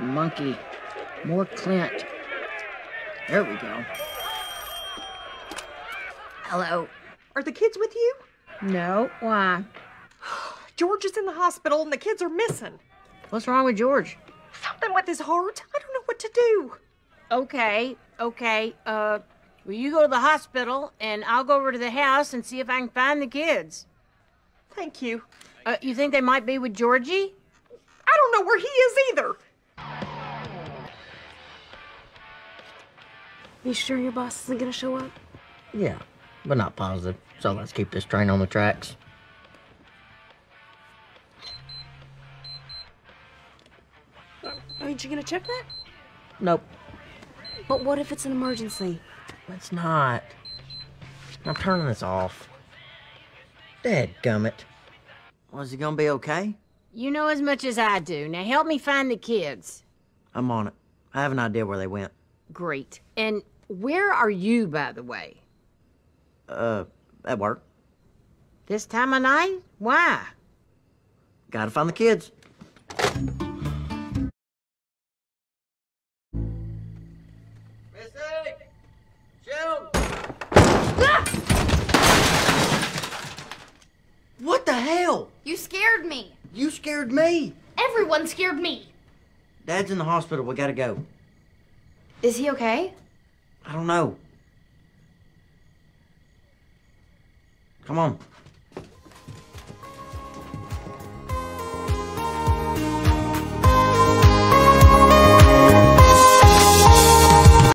monkey. More Clint. There we go. Hello. Are the kids with you? No, why? George is in the hospital and the kids are missing. What's wrong with George? Something with his heart. I don't know what to do. Okay, okay. Uh, well, you go to the hospital, and I'll go over to the house and see if I can find the kids. Thank you. Uh, you think they might be with Georgie? I don't know where he is either. You sure your boss isn't gonna show up? Yeah, but not positive. So let's keep this train on the tracks. Aren't you gonna check that? Nope, But what if it's an emergency? let's not. I'm turning this off. Dead gummit. Was he gonna be okay? You know as much as I do. Now help me find the kids. I'm on it. I have an idea where they went. Great. And where are you, by the way? Uh, at work. This time of night? Why? Gotta find the kids. Missy! Shoot! What the hell? You scared me. You scared me. Everyone scared me. Dad's in the hospital. We gotta go. Is he okay? I don't know. Come on.